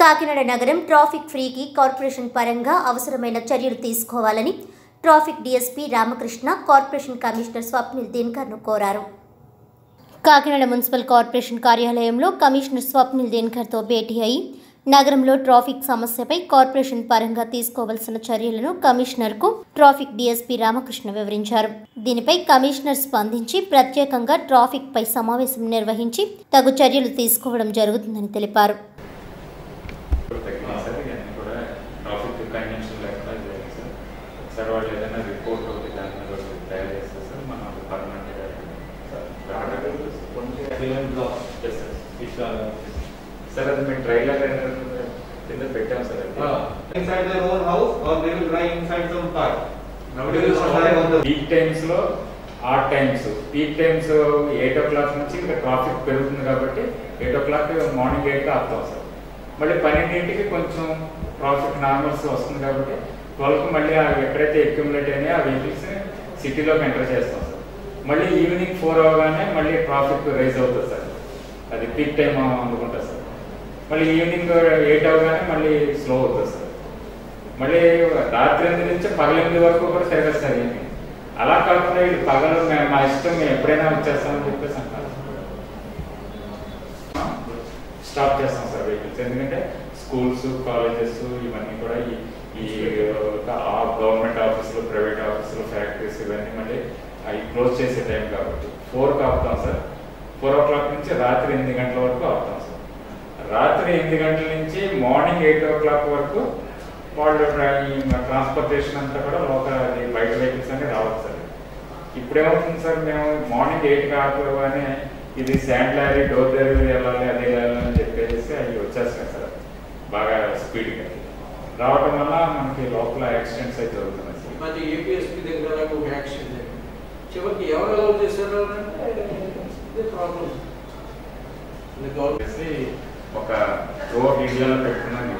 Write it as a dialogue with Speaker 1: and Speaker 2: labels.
Speaker 1: కాకినాడ నగరం traffic ఫ్రీకి corporation పరంగా అవసరమైన చర్యలు తీసుకోవాలని traffic DSP Ramakrishna corporation commissioner Swapnil దిన్కర్ను కోరారు. కాకినాడ మున్సిపల్ కార్పొరేషన్ కార్యాలయంలో కమిషనర్ స్వప్నిల్ దిన్కర్తో భేటీ అయి నగరంలో ట్రాఫిక్ సమస్యపై కార్పొరేషన్ పరంగా తీసుకోవాల్సిన చర్యలను కమిషనర్కు ట్రాఫిక్ డీఎస్పీ రామకృష్ణ వివరించారు. దీనిపై కమిషనర్ స్పందించి ప్రత్యేకంగా ట్రాఫిక్ పై సమావేశం నిర్వహించి తగు చర్యలు తీసుకోవడం జరుగుతుందని తెలిపారు
Speaker 2: తగ్గినాయి సార్ ఇవన్నీ కూడా ట్రాఫిక్ కన్వెన్షన్ లేకుండా చేయాలి సార్ వాళ్ళు ఏదైనా రిపోర్ట్ ఒకటి దాని మీద ఒకటి తయారు చేస్తారు సార్ మనం అది పర్మనెంట్గా సార్ అది మేము ట్రైలర్ కింద పెట్టాం sir
Speaker 3: inside some park. Nowadays it's not drive on the
Speaker 2: peak టైమ్స్లో or times peak times eight o'clock నుంచి ఇంకా ట్రాఫిక్ పెరుగుతుంది కాబట్టి eight o'clock morning eight ఆపుతాం సార్. మళ్ళీ పన్నెండింటికి కొంచెం ట్రాఫిక్ నార్మల్స్ వస్తుంది కాబట్టి ట్వెల్వ్కి మళ్ళీ అవి ఎక్కడైతే అక్యుములేట్ అయినాయో ఆ వెహికల్స్ సిటీలోకి ఎంటర్ చేస్తాం సార్. మళ్ళీ ఈవినింగ్ ఫోర్ అవగానే మళ్ళీ ట్రాఫిక్ రైజ్ అవుతుంది సార్. అది పీక్ టైం అనుకుంటా సార్. మళ్ళీ ఈవినింగ్ ఎయిట్ అవగానే మళ్ళీ స్లో అవుతుంది సార్. మళ్ళీ రాత్రి ఎనిమిది నుంచి పగలెనిమిది వరకు కూడా సరిగ్గా సార్ అలా కాకుండా పగలు మా ఇష్టం మేము ఎప్పుడైనా వచ్చేస్తామని చెప్పేసి అంటారు. స్టాప్ చేస్తాం సార్ వెహికల్స్. ఎందుకంటే స్కూల్స్ కాలేజెస్ ఇవన్నీ కూడా ఈ ఈ గవర్నమెంట్ ఆఫీసులు ప్రైవేట్ ఆఫీసులు ఫ్యాక్టరీస్ ఇవన్నీ మళ్ళీ అవి క్లోజ్ చేసే టైం కాబట్టి ఫోర్కి ఆపుతాం సార్. ఫోర్ ఓ క్లాక్ నుంచి రాత్రి ఎనిమిది గంటల వరకు ఆపుతాం సార్. రాత్రి ఎనిమిది గంటల నుంచి మార్నింగ్ ఎయిట్ ఓ క్లాక్ వరకు వాళ్ళు ట్రాన్స్పోర్టేషన్ అంతా కూడా లోకల్ బయట వెహికల్స్ అన్ని రావచ్చు సార్. ఇప్పుడేమవుతుంది సార్ మేము మార్నింగ్ ఎయిట్ కాకపోగానే ఇది శాండ్ లారీ డోర్ డెలివరీ వెళ్ళాలి అదే వెళ్ళాలి అని చెప్పేసి అవి వచ్చేస్తాయి సార్ బాగా స్పీడ్గా రావటం వల్ల మనకి లోపల యాక్సిడెంట్స్ అయితే జరుగుతున్నాయి.
Speaker 4: మరి ఏపీఎస్పీ దగ్గర ఒక. చివరికి ఎవరు అలౌ చేశారు అంటే ఇది ప్రాబ్లం గవర్నమెంట్
Speaker 2: చెప్పేసి ఒక రోడ్ ఇండియాలో పెట్టుకున్నాను.